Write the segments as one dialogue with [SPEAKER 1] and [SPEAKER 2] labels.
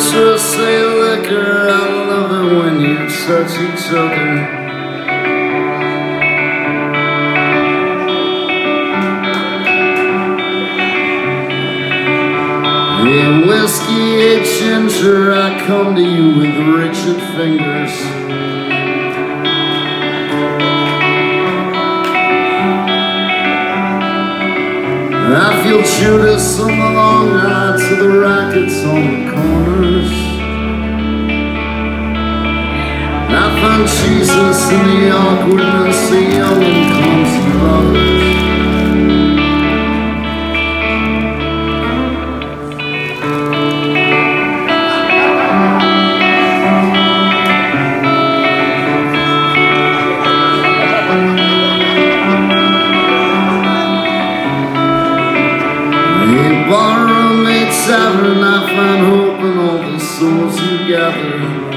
[SPEAKER 1] Just say liquor I love it when you touch each other In whiskey and ginger, I come to you with wretched fingers. I feel Judas on the long ride to the I find Jesus in the awkwardness of young and hope in all the souls gather.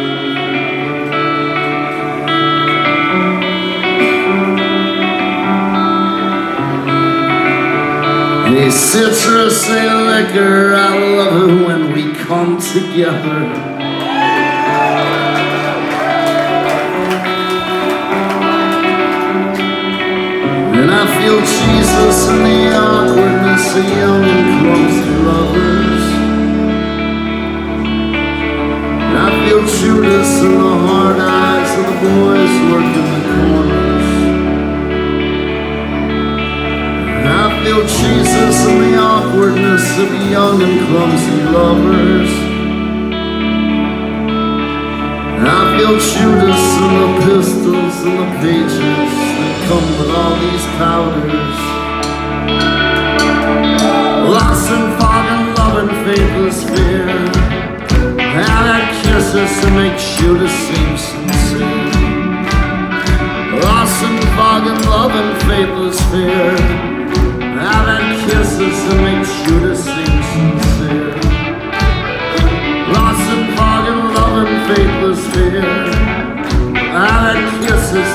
[SPEAKER 1] A citrus, a liquor, I love it when we come together. And I feel Jesus in the awkwardness of young and clumsy lovers. And I feel Judas in the hard eyes of the boys working the corners. And I feel Jesus awkwardness of young and clumsy lovers. And I feel Judas in the pistols and the pages that come with all these powders. Lost in fog and love and faithless fear. How that kisses to make Judas seem sincere. Lost in fog and love and faithless fear.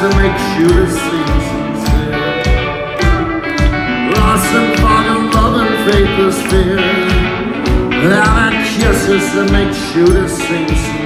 [SPEAKER 1] That make Judas seem sincere. Lost and love and faithless fear. Ah, that kisses that make Judas seem sincere.